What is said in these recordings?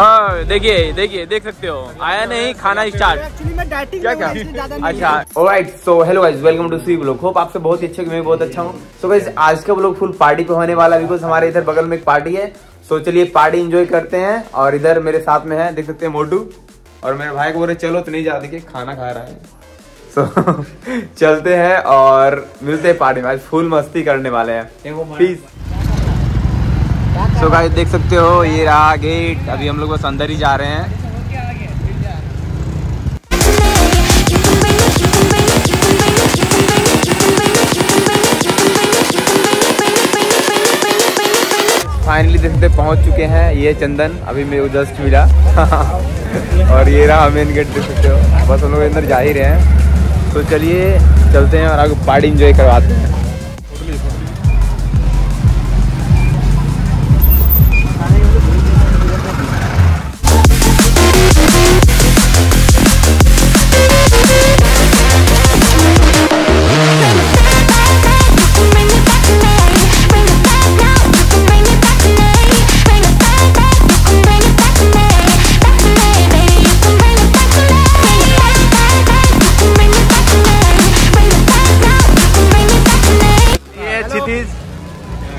हाँ, देखिए देखिए देख सकते हो। आया नहीं खाना स्टार्ट एक्चुअली मैं डाइटिंग क्या क्या? अच्छा alright so hello guys welcome to C blog hope आपसे बहुत ही अच्छे मैं बहुत अच्छा हूँ। सो गाइस आज का ब्लॉग फुल पार्टी पे होने वाला बिकॉज़ हमारे इधर बगल में एक पार्टी है। सो चलिए पार्टी एंजॉय करते हैं और इधर मेरे साथ में है देख सकते हैं मोटू। और मेरे भाई को बोल रहे चलो तो नहीं जा देखिए खाना खा रहा है। सो so, चलते हैं और मिलते हैं पार्टी में। आज फुल मस्ती करने वाले हैं। प्लीज़ सो so गाइस देख सकते हो, ये रहा गेट अभी हम लोग बस अंदर ही जा रहे हैं. फाइनली देखते पहुँच चुके हैं ये चंदन. अभी मेरे को जस्ट मिला. और ये रहा मेन गेट देख सकते हो. बस हम लोग अंदर जा ही रहे हैं. तो चलिए, चलते हैं और आगे पार्टी इंजॉय करवाते हैं.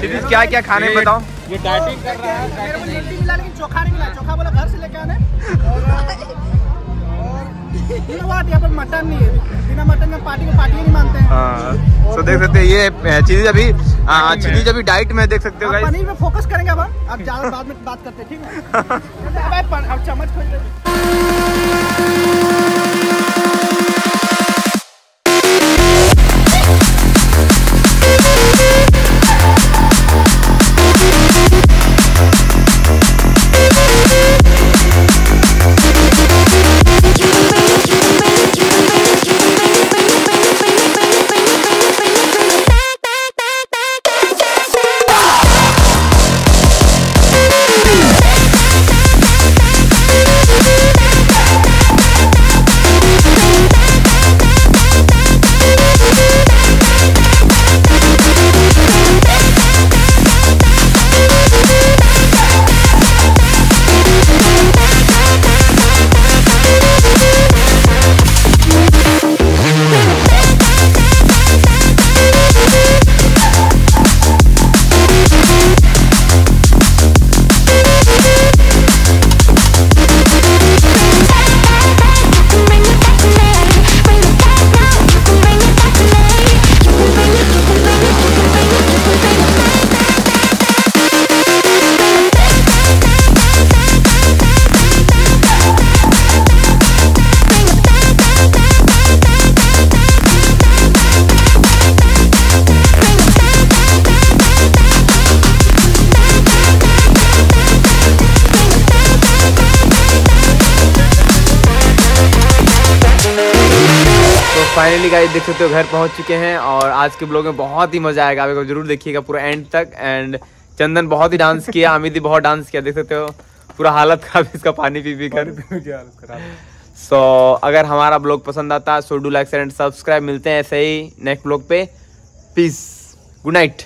क्षितिज क्या क्या खाने में बताओ? ये डाइटिंग कर रहा है। मेरे को लिट्टी मिला लेकिन चोखा नहीं मिला। चोखा बोला घर से लेके आने। और और ये बात यहाँ पर मटन नहीं है। बिना मटन में पार्टी को पार्टी नहीं मानते हैं। हाँ तो देख सकते हैं ये क्षितिज अभी हाँ, क्षितिज अभी डाइट में देख सकते हो गाइस पनीर पे फोकस करेंगे अब अब ज़्यादा बाद में बात करते हैं ठीक है? अब चम्मच खोल फाइनली गाइस देख सकते हो घर पहुँच चुके हैं और आज के ब्लॉग में बहुत ही मज़ा आएगा। आपको ज़रूर देखिएगा पूरा एंड तक। एंड चंदन बहुत ही डांस किया अमित भी बहुत डांस किया देख सकते हो। पूरा हालत खराब इसका पानी पी पी कर सो so, अगर हमारा ब्लॉग पसंद आता है so do like and subscribe मिलते हैं ऐसे ही नेक्स्ट ब्लॉग पे। Peace good night